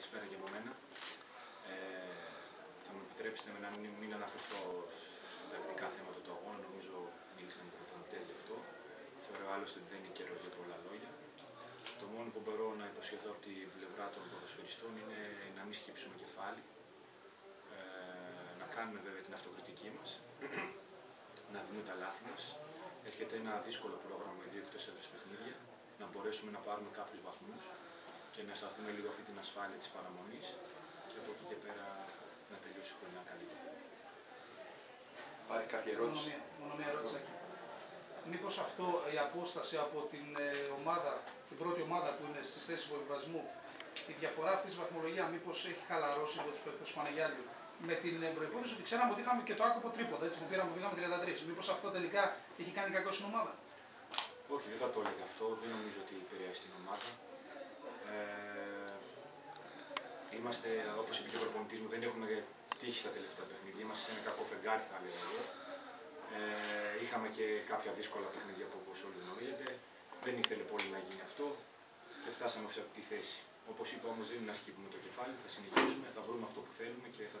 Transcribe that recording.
καλησπέρα και από μένα. Ε, θα μου επιτρέψετε με να μην, μην αναφερθώ στα τακτικά θέματα του αγώνα, νομίζω μίλησαν οι προπονητές γι' αυτό. Θεωρώ άλλωστε ότι δεν είναι καιρό για πολλά λόγια. Το μόνο που μπορώ να υποσχεθώ από την πλευρά των ποδοσφαιριστών είναι να μην σκύψουμε κεφάλι, ε, να κάνουμε βέβαια την αυτοκριτική μας, να δούμε τα λάθη μας. Έρχεται ένα δύσκολο πρόγραμμα με δύο εκτός έδρε παιχνίδια, να μπορέσουμε να πάρουμε κάποιους βαθμούς και να αισθανθούμε λίγο αυτή την ασφάλεια της παραμονής και από εκεί και πέρα να τελειώσει η χρονιά καλύτερα. Πάρει κάποια ερώτηση; Μόνο μία, μόνο μία ερώτηση. Μήπως αυτό η απόσταση από την ε, ομάδα, την πρώτη ομάδα που είναι στις θέσεις υποβιβασμού, η διαφορά αυτής της βαθμολογίας μήπως έχει χαλαρώσει από τους παίκτες του Παναγιάλιου. Με την ε, προπόθεση ότι ξέραμε ότι είχαμε και το άκοπο τρίποδο, έτσι που πήραμε, που πήγαμε 33. Μήπως αυτό τελικά έχει κάνει κακό στην ομάδα; Όχι, δεν θα το έλεγα αυτό. Δεν νομίζω είμαστε, όπως είπε και ο προπονητής μου, δεν έχουμε τύχει στα τελευταία παιχνίδια. Είμαστε σε ένα κακό φεγγάρι, θα έλεγα εγώ. Ε, είχαμε και κάποια δύσκολα παιχνίδια που όπως όλοι γνωρίζετε. Δεν ήθελε πολύ να γίνει αυτό και φτάσαμε σε αυτή τη θέση. Όπως είπα όμως δεν είναι να σκύβουμε το κεφάλι, θα συνεχίσουμε, θα βρούμε αυτό που θέλουμε και θα